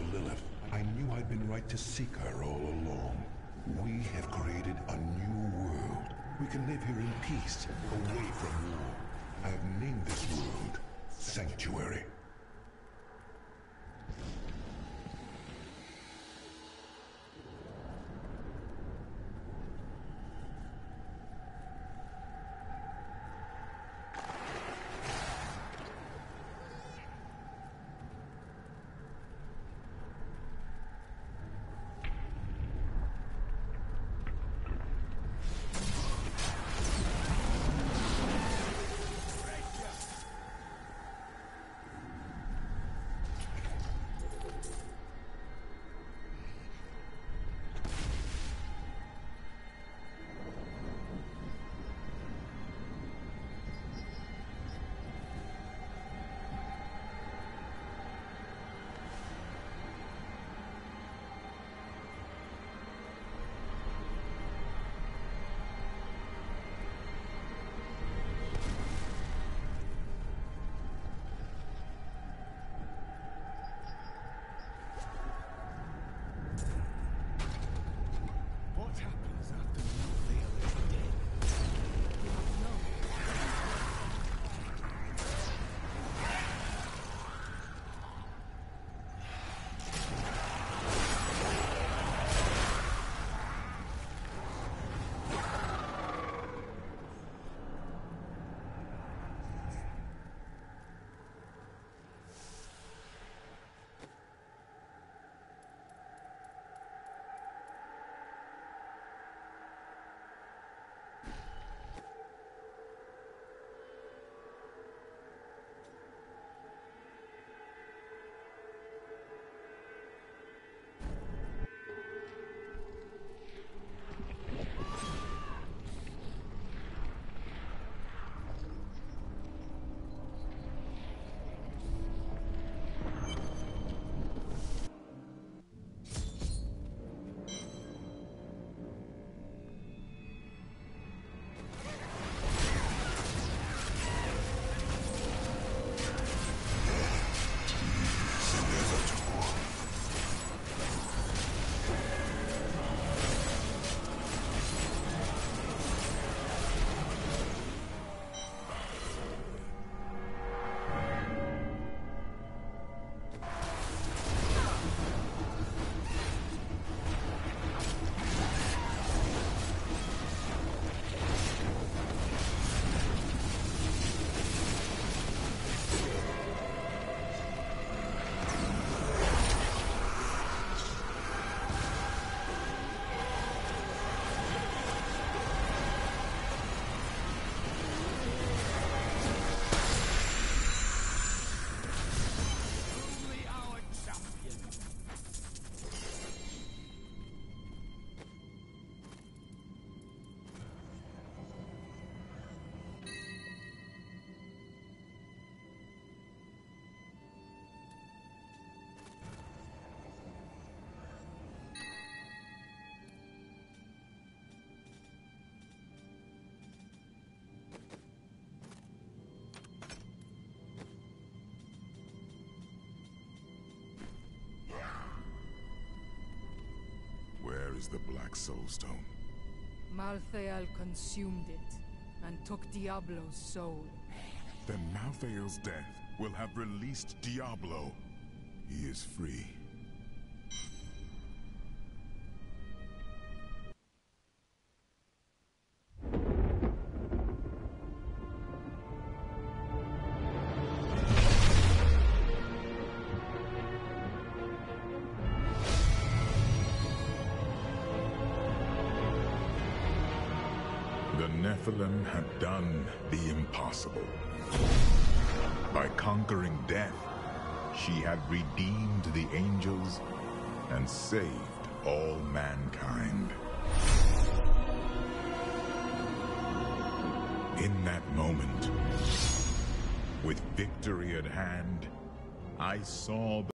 Lilith. I knew I'd been right to seek her all along. We have created a new world. We can live here in peace, away from war. I have named this world Sanctuary. Is the Black Soul Stone? Malthael consumed it and took Diablo's soul. Then Malthael's death will have released Diablo. He is free. Nephilim had done the impossible. By conquering death, she had redeemed the angels and saved all mankind. In that moment, with victory at hand, I saw the